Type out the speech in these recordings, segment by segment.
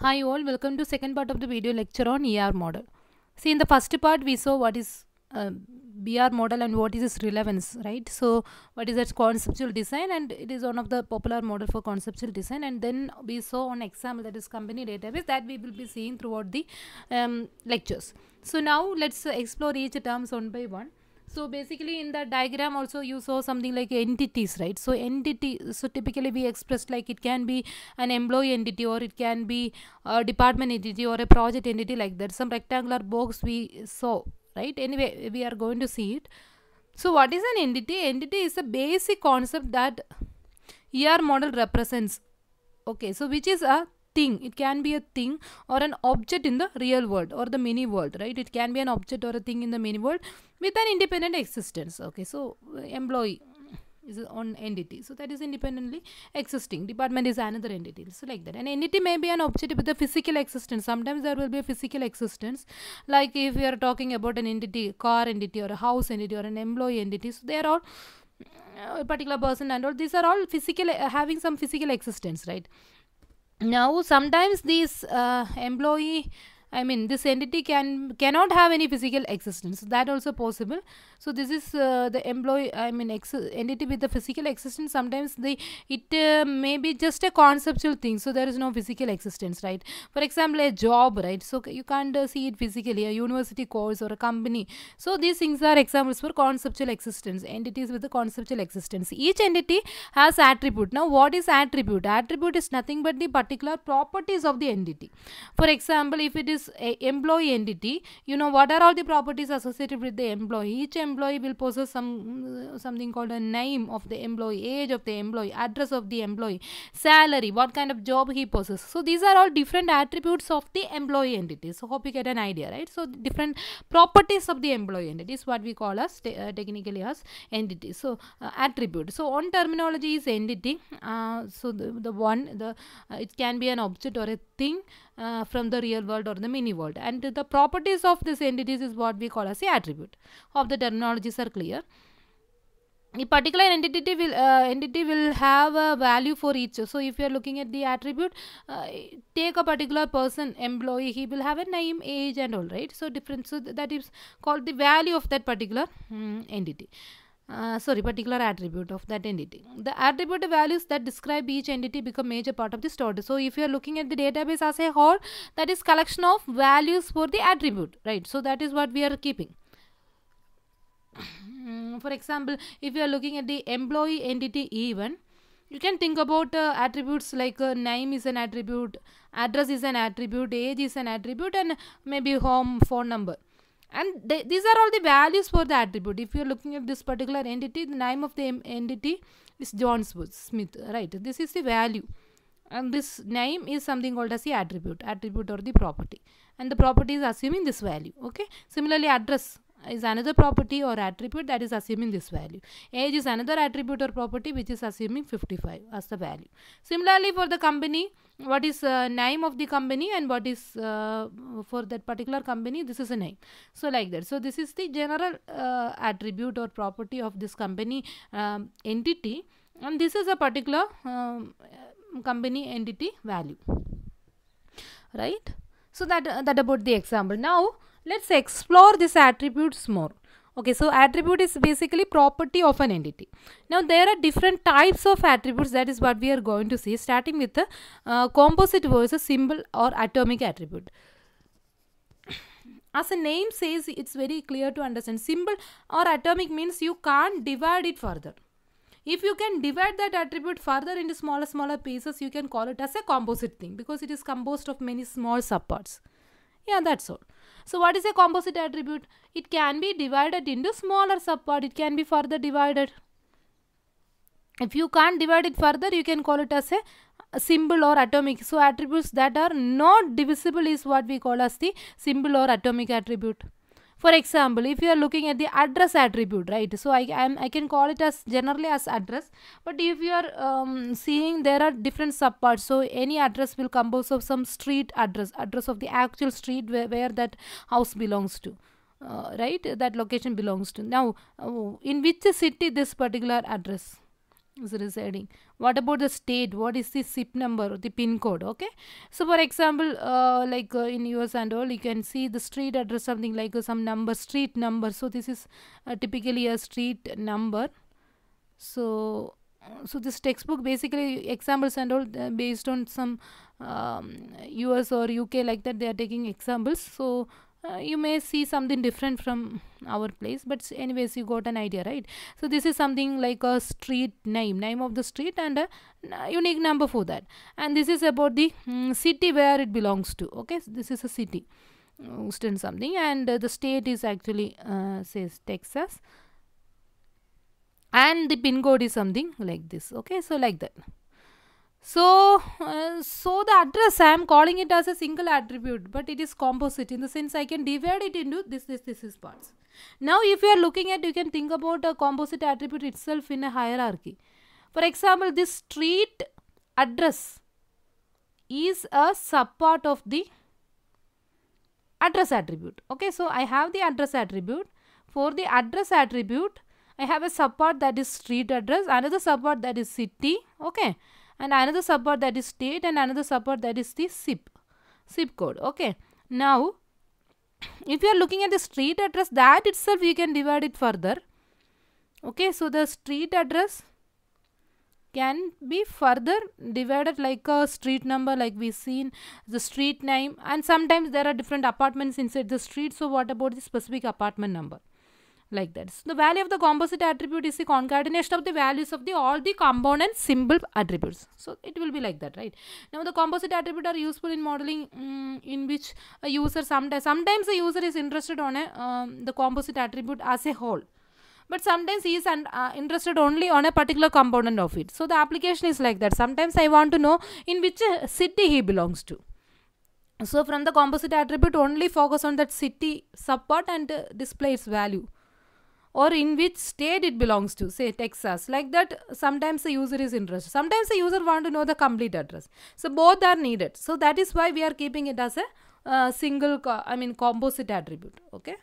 Hi all, welcome to second part of the video lecture on ER model. See in the first part we saw what is uh, BR model and what is its relevance, right? So what is its conceptual design and it is one of the popular model for conceptual design and then we saw on example that is company database that we will be seeing throughout the um, lectures. So now let's explore each terms one by one so basically in the diagram also you saw something like entities right? So entity so typically we expressed like it can be an employee entity or it can be a department entity or a project entity like that. Some rectangular box we saw right? Anyway we are going to see it. So what is an entity? Entity is a basic concept that er model represents. Okay so which is a thing. It can be a thing or an object in the real world or the mini world right? It can be an object or a thing in the mini world with an independent existence okay? So employee is on entity. So that is independently existing. Department is another entity. So like that. An entity may be an object with a physical existence. Sometimes there will be a physical existence. Like if we are talking about an entity car entity or a house entity or an employee entity so they are all a particular person and all these are all physical uh, having some physical existence right now sometimes these uh, employee i mean this entity can cannot have any physical existence. That also possible so this is uh, the employee i mean entity with the physical existence. Sometimes the it uh, may be just a conceptual thing. So there is no physical existence right? For example a job right? So you can't uh, see it physically a university course or a company. So these things are examples for conceptual existence entities with the conceptual existence. Each entity has attribute. Now what is attribute? Attribute is nothing but the particular properties of the entity. For example if it is a employee entity you know what are all the properties associated with the employee? Each employee will possess some something called a name of the employee age of the employee address of the employee salary what kind of job he possesses. So these are all different attributes of the employee entity. So hope you get an idea right? So different properties of the employee entity is what we call as uh, technically as entity. So uh, attribute. So one terminology is entity. Uh, so the, the one the uh, it can be an object or a thing uh, from the real world or the mini world. And the properties of this entities is what we call as the attribute of the terminologies are clear. A particular entity will uh, entity will have a value for each. So if you are looking at the attribute uh, take a particular person employee he will have a name age and all right? So different so that is called the value of that particular um, entity. Uh, sorry particular attribute of that entity. The attribute values that describe each entity become major part of the story. So if you are looking at the database as a whole that is collection of values for the attribute right? So that is what we are keeping for example if you are looking at the employee entity even you can think about uh, attributes like uh, name is an attribute address is an attribute age is an attribute and maybe home phone number. And th- these are all the values for the attribute. If you're looking at this particular entity the name of the entity is john smith right? This is the value. And this name is something called as the attribute attribute or the property. And the property is assuming this value okay? Similarly address is another property or attribute that is assuming this value. Age is another attribute or property which is assuming 55 as the value. Similarly for the company what is uh, name of the company and what is uh, for that particular company this is a name. So like that. So this is the general uh, attribute or property of this company um, entity. And this is a particular um, company entity value. Right? So that that about the example. Now let's explore these attributes more. Okay so attribute is basically property of an entity. Now there are different types of attributes. That is what we are going to see starting with the uh, composite versus simple or atomic attribute. As the name says it's very clear to understand. Simple or atomic means you can't divide it further. If you can divide that attribute further into smaller smaller pieces you can call it as a composite thing because it is composed of many small subparts. Yeah that's all so what is a composite attribute? It can be divided into smaller subpart. It can be further divided. If you can't divide it further you can call it as a, a simple or atomic. So attributes that are not divisible is what we call as the simple or atomic attribute for example if you are looking at the address attribute right? So i am i can call it as generally as address. But if you are um, seeing there are different subparts so any address will compose of some street address address of the actual street where, where that house belongs to uh, right? That location belongs to. Now uh, in which city this particular address is residing. What about the state? What is the zip number the pin code? Okay. So for example uh, like uh, in us and all you can see the street address something like uh, some number street number. So this is uh, typically a street number. So so this textbook basically examples and all uh, based on some um, us or uk like that they are taking examples. So uh, you may see something different from our place but anyways you got an idea right? So this is something like a street name name of the street and a unique number for that. And this is about the um, city where it belongs to okay? So this is a city Houston something and uh, the state is actually uh, says Texas. And the pin code is something like this okay? So like that so uh, so the address i am calling it as a single attribute but it is composite in the sense i can divide it into this this this is parts. Now if you are looking at you can think about a composite attribute itself in a hierarchy. For example this street address is a subpart of the address attribute. Okay so i have the address attribute. For the address attribute I have a subpart that is street address, another subpart that is city, okay, and another subpart that is state, and another subpart that is the zip, zip code, okay. Now, if you are looking at the street address, that itself you can divide it further, okay. So the street address can be further divided like a street number like we seen the street name and sometimes there are different apartments inside the street so what about the specific apartment number like that. So the value of the composite attribute is the concatenation of the values of the all the component simple attributes. So it will be like that, right? Now the composite attribute are useful in modeling um, in which a user sometimes sometimes the user is interested on a um, the composite attribute as a whole. But sometimes he is un, uh, interested only on a particular component of it. So the application is like that. Sometimes I want to know in which city he belongs to. So from the composite attribute only focus on that city subpart and uh, display its value or in which state it belongs to say texas. Like that sometimes the user is interested. Sometimes the user want to know the complete address. So both are needed. So that is why we are keeping it as a uh, single i mean composite attribute okay?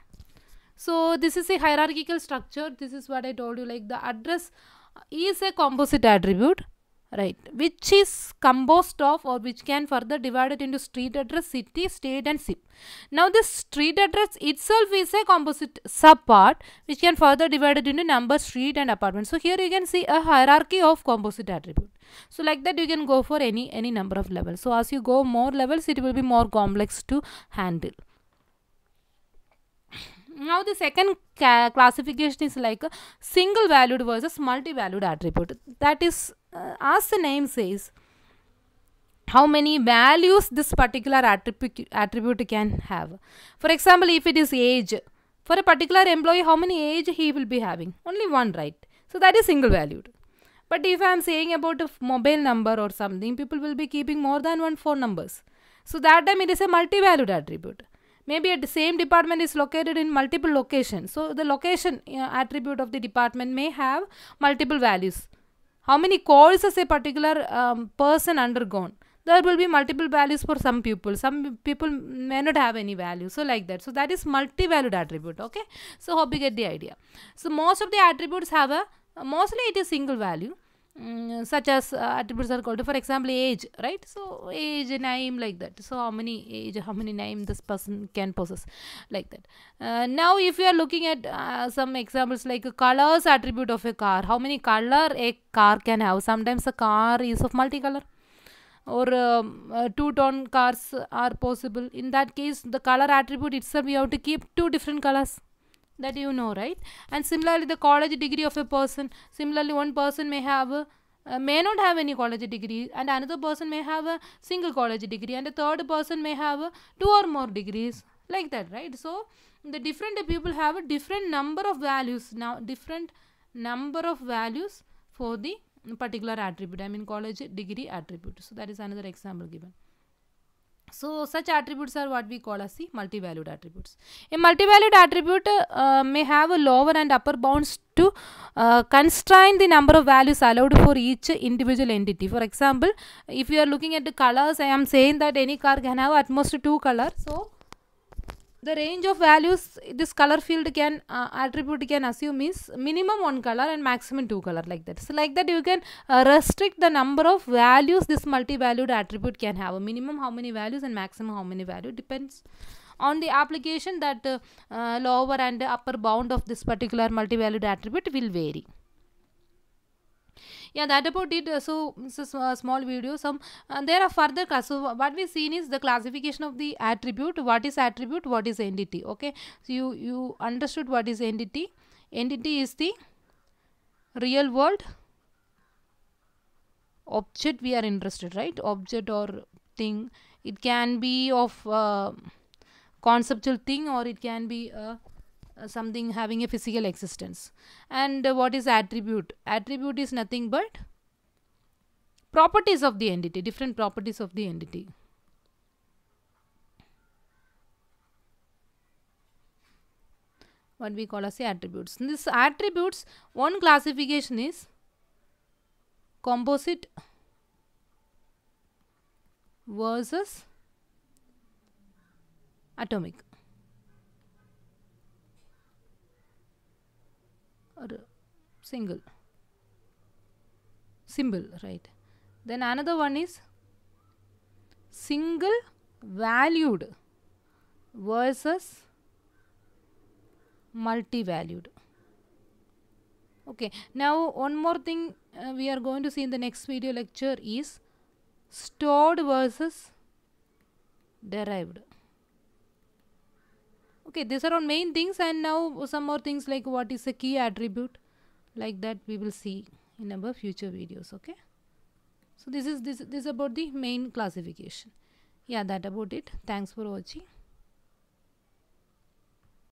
So this is a hierarchical structure. This is what i told you like the address is a composite attribute right. Which is composed of or which can further divided into street address city state and zip now this street address itself is a composite subpart which can further divided into number street and apartment. So here you can see a hierarchy of composite attribute. So like that you can go for any any number of levels. So as you go more levels it will be more complex to handle. Now the second classification is like a single valued versus multi-valued attribute. That is uh, as the name says how many values this particular attribute, attribute can have? For example if it is age for a particular employee how many age he will be having? Only one right? So that is single valued. But if i am saying about a mobile number or something people will be keeping more than one phone numbers. So that time it is a multi-valued attribute. Maybe at the same department is located in multiple locations. So the location uh, attribute of the department may have multiple values how many calls has a particular um, person undergone? There will be multiple values for some people. Some people may not have any value. So like that. So that is multi-valued attribute. Okay? So hope you get the idea. So most of the attributes have a mostly it is single value Mm, such as uh, attributes are called for example age right? So age name like that. So how many age how many name this person can possess like that. Uh, now if you are looking at uh, some examples like colors attribute of a car. How many color a car can have? Sometimes a car is of multicolor. Or um, uh, two tone cars are possible. In that case the color attribute itself you have to keep two different colors that you know right? And similarly the college degree of a person similarly one person may have a, uh, may not have any college degree and another person may have a single college degree and a third person may have a two or more degrees like that right? So the different people have a different number of values. Now different number of values for the particular attribute i mean college degree attribute. So that is another example given so such attributes are what we call as the multi-valued attributes. A multi-valued attribute uh, may have a lower and upper bounds to uh, constrain the number of values allowed for each individual entity. For example, if you are looking at the colors, I am saying that any car can have at most two colors. So the range of values this color field can uh, attribute can assume is minimum one color and maximum two color like that. So like that you can uh, restrict the number of values this multi-valued attribute can have. A minimum how many values and maximum how many value depends on the application that uh, uh, lower and upper bound of this particular multi-valued attribute will vary yeah that about it. Uh, so it's a small video some uh, there are further class so what we've seen is the classification of the attribute. What is attribute? What is entity? Okay? So you you understood what is entity. Entity is the real world object we are interested right? Object or thing. It can be of uh, conceptual thing or it can be a uh, something having a physical existence. And uh, what is attribute? Attribute is nothing but properties of the entity different properties of the entity. What we call as attributes. In this attributes one classification is composite versus atomic or single? Simple right. Then another one is single valued versus multi-valued. Okay now one more thing uh, we are going to see in the next video lecture is stored versus derived okay these are all main things and now some more things like what is a key attribute like that we will see in our future videos okay? So this is this this about the main classification. Yeah that about it. Thanks for watching